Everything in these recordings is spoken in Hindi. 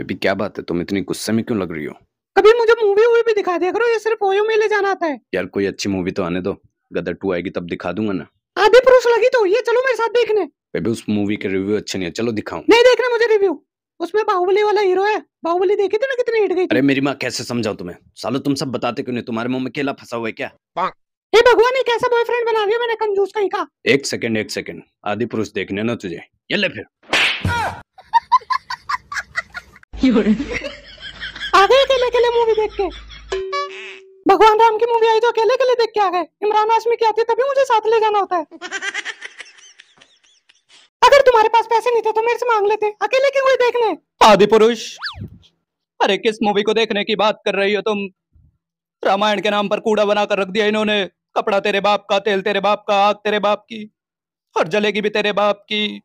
बेबी क्या बात है? तुम इतनी गुस्से में क्यों लग रही हो? कभी मुझे मूवी वूवी भी दिखा दिया करो ये सिर्फ़ ओयो में ले जाना आता है। यार कोई अच्छी मूवी तो आने दो। गदर टू आएगी तब दिखा दूँगा ना। आदि पुरुष लगी तो ये चलो मेरे साथ देखने। बेबी उस मूवी के रिव्यू अच्छे नहीं है। चलो दिखाऊँ। नहीं देखना मुझे रिव्यू उसमें बाहुबली वाला हीरो है। बाहुबली देखी थी ना कितनी हिट गई अरे मेरी माँ कैसे समझाओ तुम्हें? सालो तुम सब बताते क्यों नहीं? तुम्हारे मुँह में केला फंसा हुआ है क्या? हे भगवान ये कैसा बॉयफ्रेंड बना लिया मैंने कंजूस कहीं का? एक सेकंड एक सेकंड आदि पुरुष देखने ना तुझे। ये ले फिर। आ गए अकेले अकेले मूवी देख के। भगवान राम की मूवी आई तो अकेले अकेले देख के आ गए। इमरान हाशमी की आती तभी मुझे साथ ले जाना होता है। अगर तुम्हारे पास पैसे नहीं थे तो मेरे से मांग लेते। अकेले क्यों गए देखने? आदि पुरुष, अरे किस मूवी को देखने की बात कर रही हो तुम? रामायण के नाम पर कूड़ा बनाकर रख दिया इन्होंने। कपड़ा तेरे बाप का, तेल तेरे बाप का, आग तेरे बाप की, और जलेगी भी तेरे बाप की।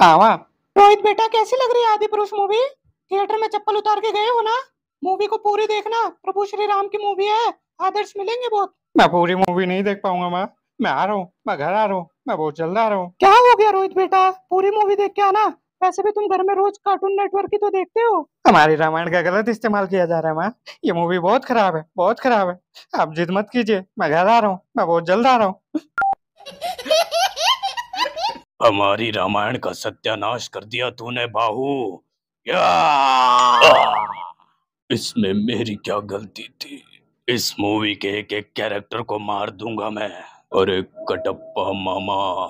आवा रोहित बेटा कैसी लग रही है आदि पुरुष मूवी थिएटर में चप्पल उतार के गए हो ना? मूवी को पूरी देखना। प्रभु श्री राम की मूवी है। आदर्श मिलेंगे बहुत। मैं पूरी मूवी नहीं देख पाऊँगा माँ। मैं आ रहा हूँ मैं घर आ रहा हूँ मैं बहुत जल्द आ रहा हूँ। क्या हो गया रोहित बेटा? पूरी मूवी देख के आना। वैसे भी तुम घर में रोज कार्टून नेटवर्क ही तो देखते हो। हमारी रामायण का गलत इस्तेमाल किया जा रहा है माँ। ये मूवी बहुत खराब है बहुत खराब है। आप जिद मत कीजिए मैं घर आ रहा हूँ मैं बहुत जल्द आ रहा हूँ। हमारी रामायण का सत्यानाश कर दिया तूने, बाहू। इसमें मेरी क्या गलती थी? इस मूवी के एक एक कैरेक्टर को मार दूँगा मैं। अरे कटप्पा मामा।